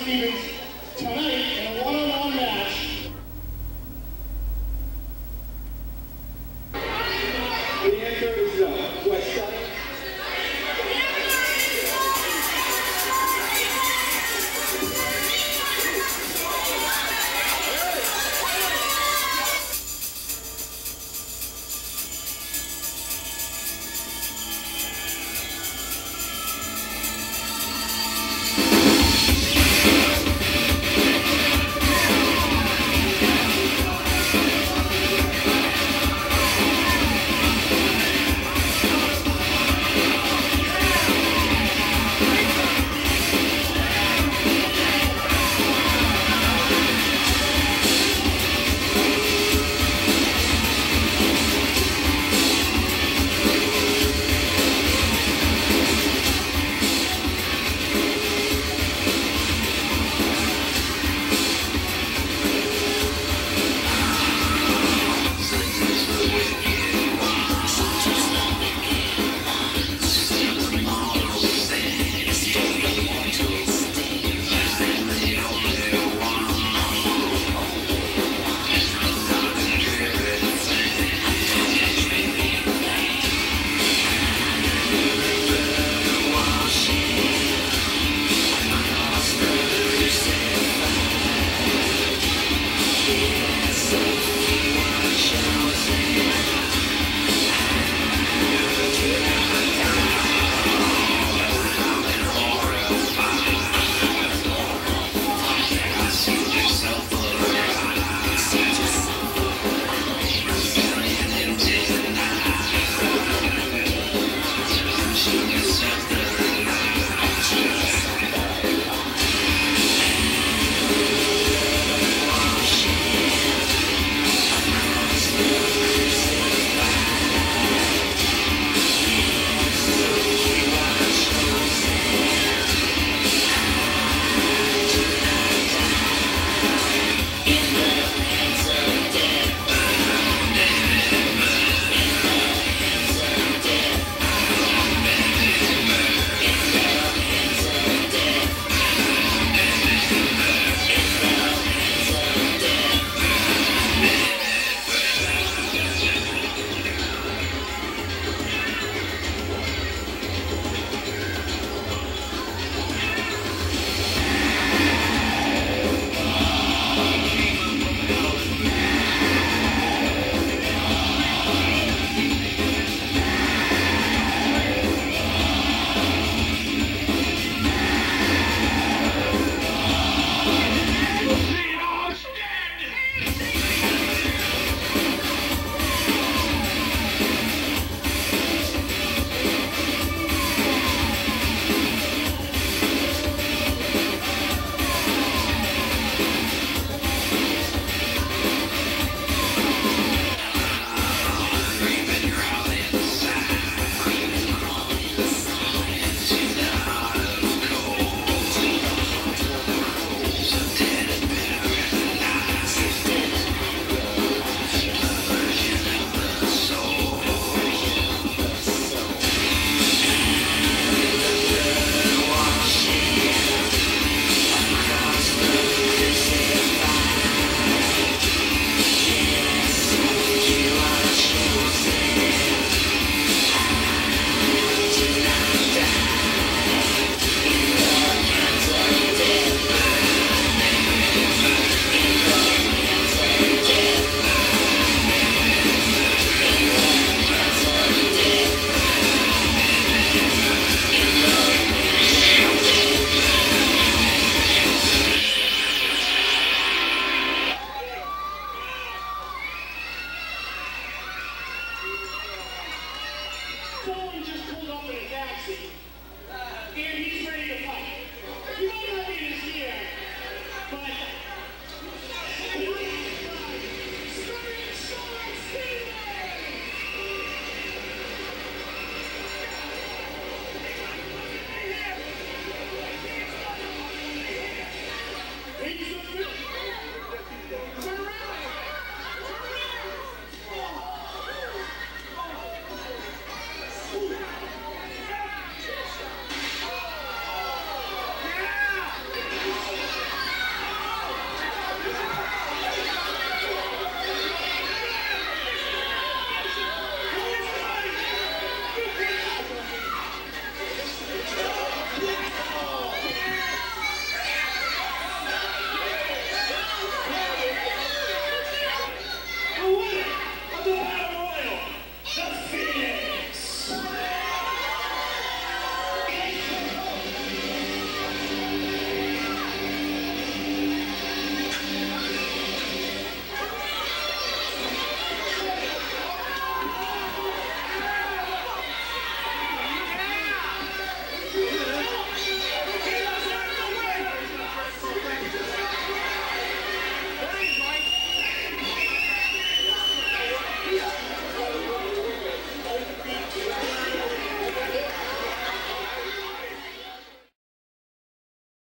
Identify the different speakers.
Speaker 1: Stevens tonight in a one-on-one match.
Speaker 2: The answer is no. West Side.
Speaker 1: And he's ready to fight. You know nothing is here, but